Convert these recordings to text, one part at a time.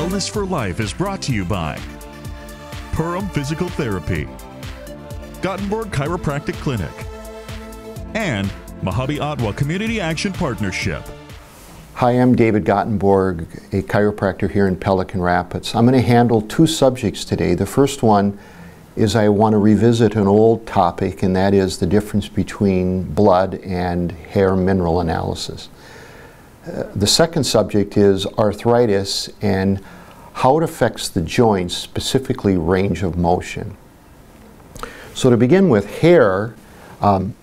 Wellness for Life is brought to you by Purim Physical Therapy, Gottenborg Chiropractic Clinic, and Mahube-Otwa Community Action Partnership. Hi, I'm David Gottenborg, a chiropractor here in Pelican Rapids. I'm going to handle two subjects today. The first one is I want to revisit an old topic, and that is the difference between blood and hair mineral analysis. The second subject is arthritis and how it affects the joints, specifically range of motion. So to begin with, hair um,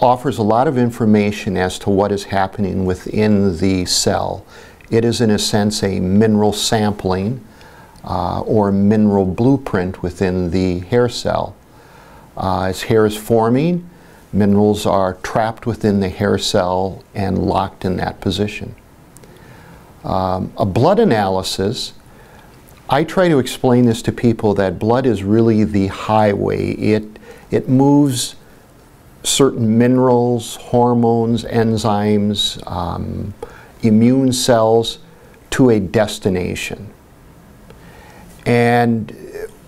offers a lot of information as to what is happening within the cell. It is, in a sense, a mineral sampling uh, or mineral blueprint within the hair cell. Uh, as hair is forming, minerals are trapped within the hair cell and locked in that position. Um, a blood analysis, I try to explain this to people that blood is really the highway. It, it moves certain minerals, hormones, enzymes, um, immune cells to a destination. And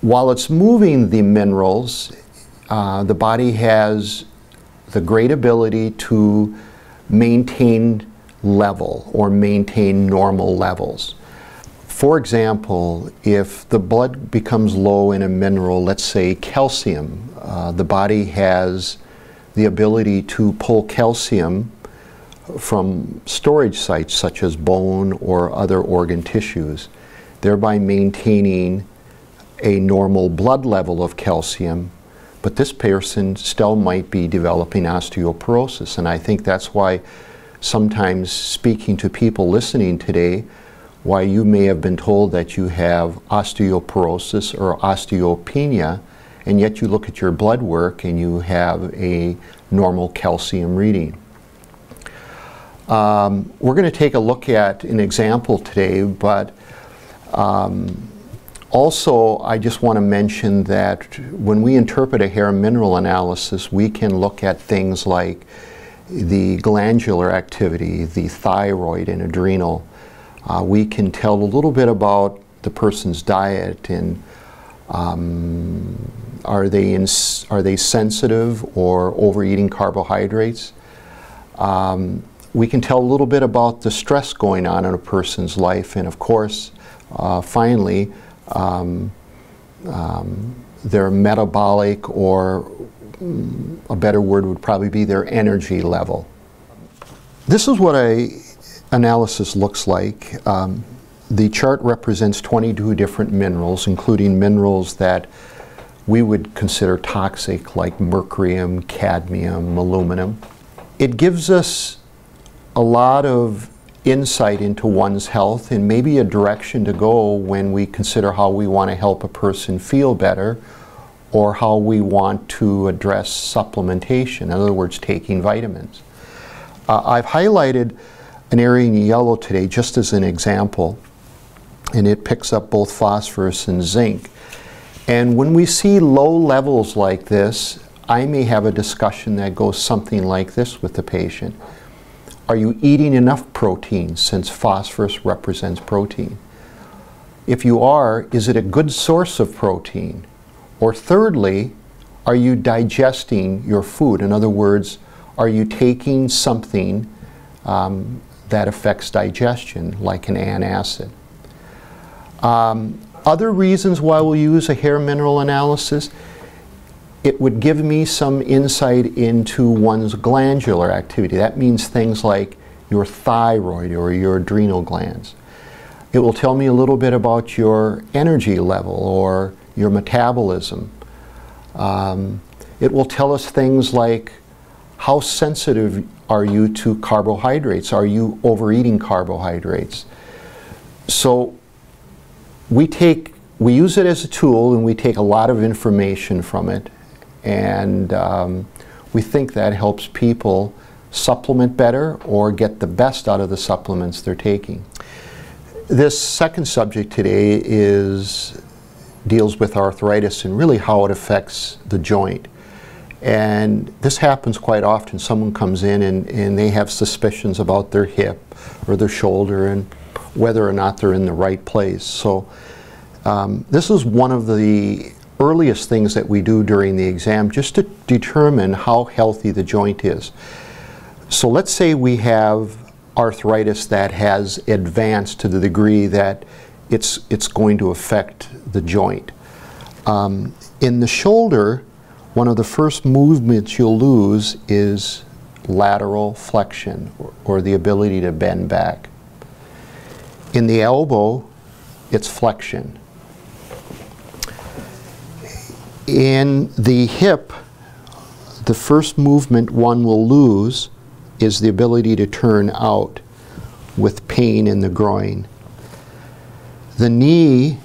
while it's moving the minerals, uh, the body has the great ability to maintain level or maintain normal levels. For example, if the blood becomes low in a mineral, let's say calcium, uh, the body has the ability to pull calcium from storage sites such as bone or other organ tissues, thereby maintaining a normal blood level of calcium. But this person still might be developing osteoporosis, and I think that's why sometimes speaking to people listening today, why you may have been told that you have osteoporosis or osteopenia and yet you look at your blood work and you have a normal calcium reading. Um, we're going to take a look at an example today, but um, also I just want to mention that when we interpret a hair mineral analysis, we can look at things like the glandular activity, the thyroid and adrenal. Uh, we can tell a little bit about the person's diet and um, are they in, are they sensitive or overeating carbohydrates? Um, we can tell a little bit about the stress going on in a person's life, and of course, uh, finally, um, um, their metabolic or mm, a better word would probably be their energy level. This is what a analysis looks like. Um, the chart represents 22 different minerals, including minerals that we would consider toxic, like mercurium, cadmium, aluminum. It gives us a lot of insight into one's health and maybe a direction to go when we consider how we want to help a person feel better or how we want to address supplementation, in other words, taking vitamins. Uh, I've highlighted an area in yellow today just as an example and it picks up both phosphorus and zinc. And when we see low levels like this, I may have a discussion that goes something like this with the patient. Are you eating enough protein since phosphorus represents protein? If you are, is it a good source of protein? Or thirdly, are you digesting your food? In other words, are you taking something um, that affects digestion, like an antacid? Um, other reasons why we'll use a hair mineral analysis, it would give me some insight into one's glandular activity. That means things like your thyroid or your adrenal glands. It will tell me a little bit about your energy level or your metabolism. Um, it will tell us things like how sensitive are you to carbohydrates? Are you overeating carbohydrates? So we take we use it as a tool and we take a lot of information from it and um, we think that helps people supplement better or get the best out of the supplements they're taking. This second subject today is deals with arthritis and really how it affects the joint. And this happens quite often. Someone comes in and, and they have suspicions about their hip or their shoulder and whether or not they're in the right place. So um, this is one of the earliest things that we do during the exam just to determine how healthy the joint is. So let's say we have arthritis that has advanced to the degree that it's, it's going to affect the joint. Um, in the shoulder, one of the first movements you'll lose is lateral flexion, or, or the ability to bend back. In the elbow, it's flexion. In the hip, the first movement one will lose is the ability to turn out with pain in the groin. The knee,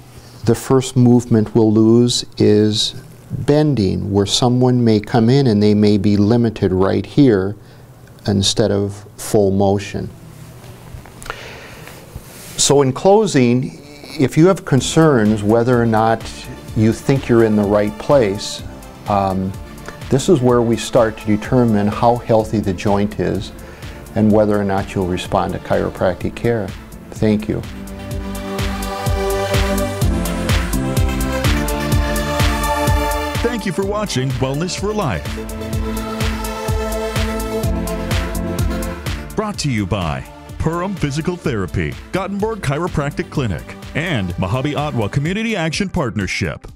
the first movement we'll lose is bending, where someone may come in and they may be limited right here instead of full motion. So in closing, if you have concerns whether or not you think you're in the right place, um, this is where we start to determine how healthy the joint is and whether or not you'll respond to chiropractic care. Thank you. Thank you for watching Wellness for Life. Brought to you by Purim Physical Therapy, Gottenborg Chiropractic Clinic, and Mahube-Otwa Community Action Partnership.